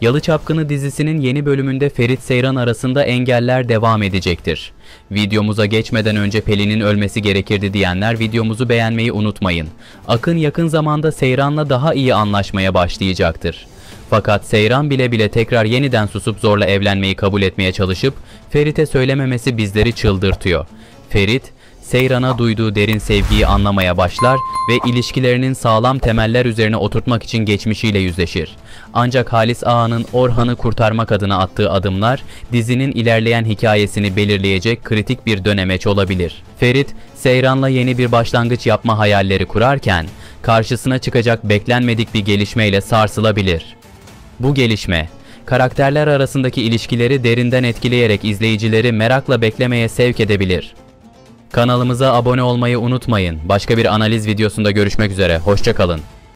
Yalı Çapkını dizisinin yeni bölümünde Ferit Seyran arasında engeller devam edecektir. Videomuza geçmeden önce Pelin'in ölmesi gerekirdi diyenler videomuzu beğenmeyi unutmayın. Akın yakın zamanda Seyran'la daha iyi anlaşmaya başlayacaktır. Fakat Seyran bile bile tekrar yeniden susup zorla evlenmeyi kabul etmeye çalışıp Ferit'e söylememesi bizleri çıldırtıyor. Ferit, Seyran'a duyduğu derin sevgiyi anlamaya başlar ve ilişkilerinin sağlam temeller üzerine oturtmak için geçmişiyle yüzleşir. Ancak Halis Ağa'nın Orhan'ı kurtarmak adına attığı adımlar dizinin ilerleyen hikayesini belirleyecek kritik bir dönemeç olabilir. Ferit, Seyran'la yeni bir başlangıç yapma hayalleri kurarken karşısına çıkacak beklenmedik bir gelişmeyle sarsılabilir. Bu gelişme, karakterler arasındaki ilişkileri derinden etkileyerek izleyicileri merakla beklemeye sevk edebilir. Kanalımıza abone olmayı unutmayın. Başka bir analiz videosunda görüşmek üzere. Hoşçakalın.